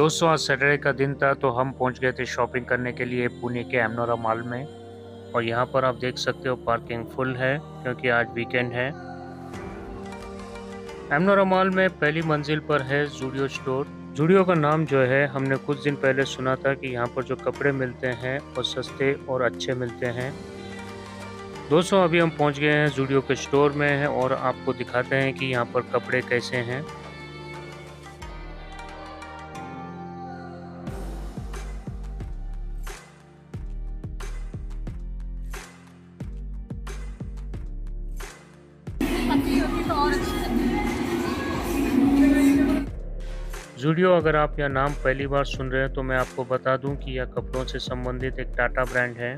दोस्तों आज सैटरडे का दिन था तो हम पहुँच गए थे शॉपिंग करने के लिए पुणे के एमनोरा मॉल में। और यहाँ पर आप देख सकते हो पार्किंग फुल है, क्योंकि आज वीकेंड है। एमनोरा मॉल में पहली मंजिल पर है जूडियो स्टोर। जूडियो का नाम जो है, हमने कुछ दिन पहले सुना था कि यहाँ पर जो कपड़े मिलते हैं, वो सस्ते और अच्छे मिलते हैं। दोस्तों, अभी हम पहुँच गए हैं जूडियो के स्टोर में हैं और आपको दिखाते हैं कि यहाँ पर कपड़े कैसे हैं। जूडियो, अगर आप यह नाम पहली बार सुन रहे हैं तो मैं आपको बता दूँ कि यह कपड़ों से संबंधित एक टाटा ब्रांड है।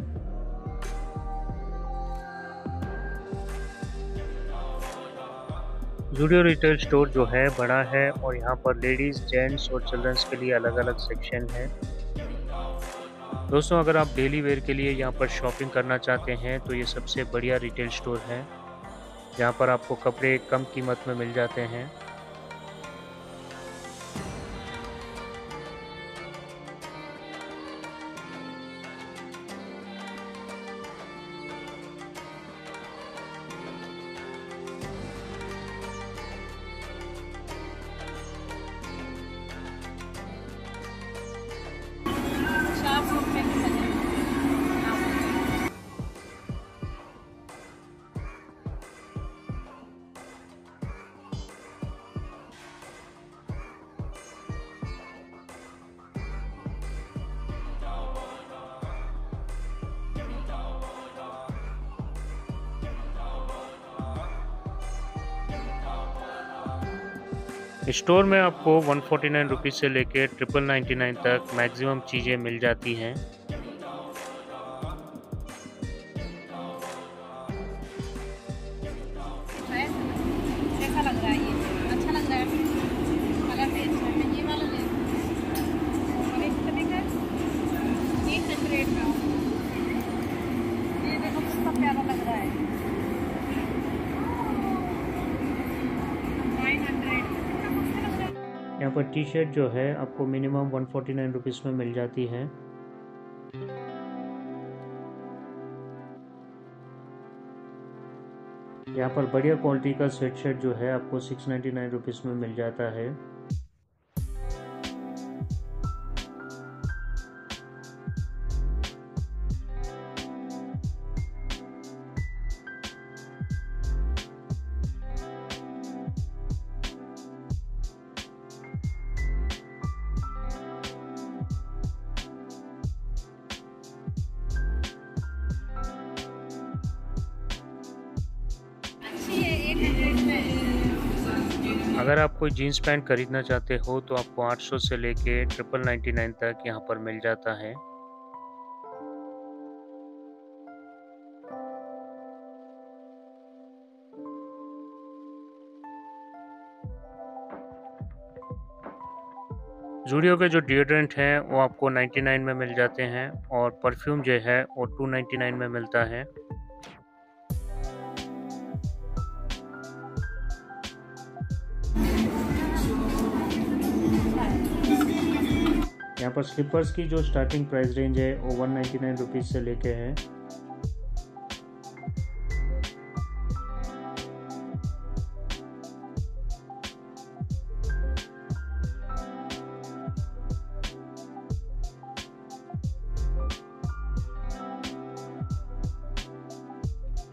जूडियो रिटेल स्टोर जो है, बड़ा है और यहाँ पर लेडीज़, जेंट्स और चिल्ड्रंस के लिए अलग अलग सेक्शन है। दोस्तों, अगर आप डेली वेयर के लिए यहाँ पर शॉपिंग करना चाहते हैं तो ये सबसे बढ़िया रिटेल स्टोर है। जहाँ पर आपको कपड़े कम कीमत में मिल जाते हैं। स्टोर में आपको वन फोर्टी नाइन रुपीज़ से लेकर ट्रिपल नाइन्टी नाइन तक मैक्सिमम चीज़ें मिल जाती हैं। यहाँ पर टी शर्ट जो है, आपको minimum one forty nine rupees में मिल जाती है। यहाँ पर बढ़िया क्वालिटी का स्वेट शर्ट जो है, आपको सिक्स नाइन्टी नाइन रुपीज़ में मिल जाता है। अगर आप कोई जीन्स पैंट खरीदना चाहते हो तो आपको 800 से लेके ट्रिपल नाइन्टी नाइन तक यहाँ पर मिल जाता है। जूडियो के जो डिओड्रेंट हैं, वो आपको 99 में मिल जाते हैं और परफ्यूम जो है, वो 299 में मिलता है। यहाँ पर स्लीपर्स की जो स्टार्टिंग प्राइस रेंज है, वो वन नाइन्टी नाइन रुपीज़ से लेके है।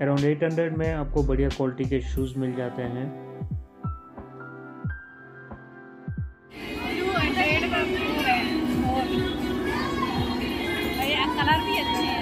अराउंड एट हंड्रेड में आपको बढ़िया क्वालिटी के शूज़ मिल जाते हैं। कलर भी अच्छे हैं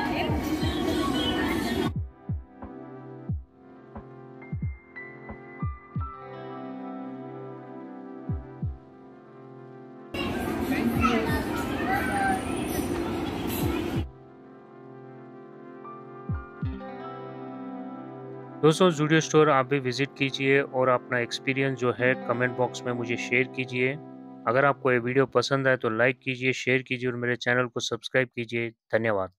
दोस्तों जूडियो स्टोर आप भी विज़िट कीजिए और अपना एक्सपीरियंस जो है कमेंट बॉक्स में मुझे शेयर कीजिए। अगर आपको ये वीडियो पसंद आए तो लाइक कीजिए, शेयर कीजिए और मेरे चैनल को सब्सक्राइब कीजिए। धन्यवाद।